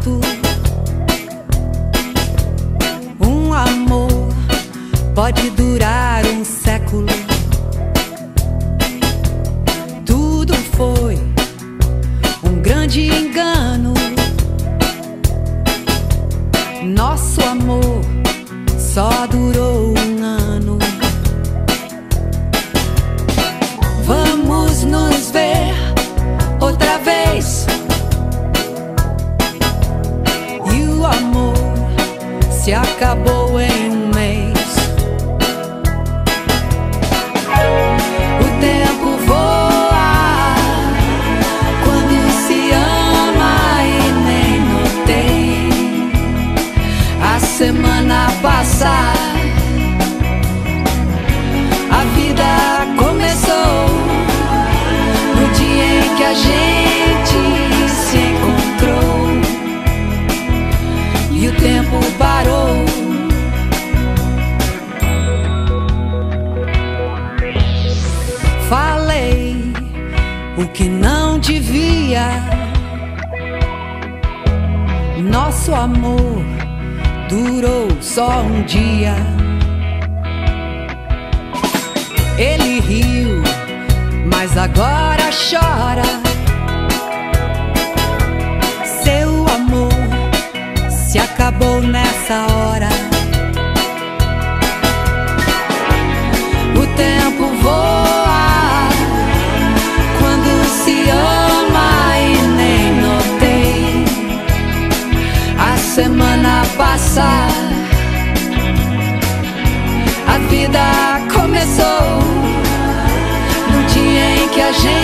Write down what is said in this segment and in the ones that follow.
teto. Um amor pode durar um século. Tudo foi um grande engano. Nosso amor só durou acabou em um mês. O tempo voa quando se ama e nem notei a semana passar. A vida começou no dia em que a gente o que não devia. Nosso amor durou só um dia. Ele riu, mas agora chora. Seu amor se acabou nessa hora. Gente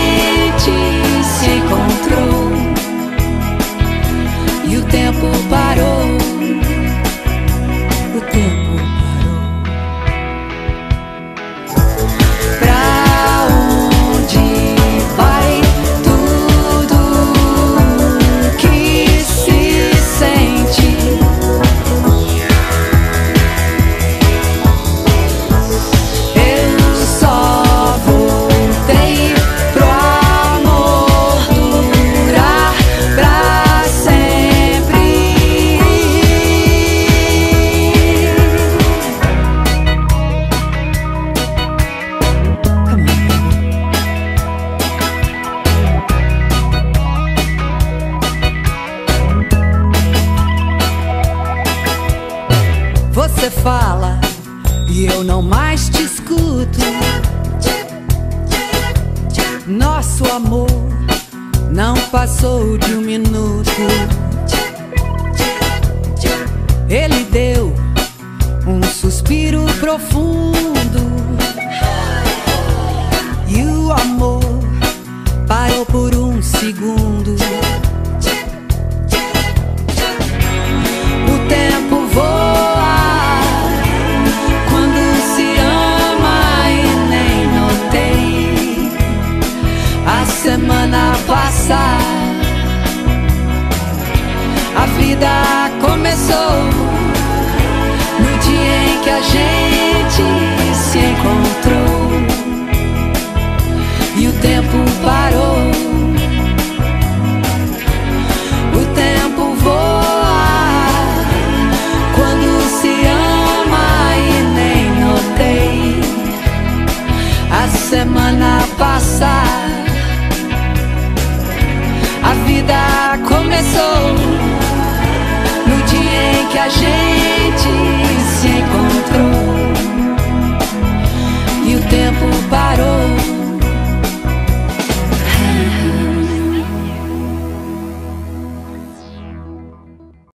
eu não mais te escuto. Nosso amor não passou de um minuto. Ele deu um suspiro profundo começou. No dia em que a gente se encontrou. E o tempo parou. O tempo voa. Quando se ama e nem notei a semana passar. A vida começou que a gente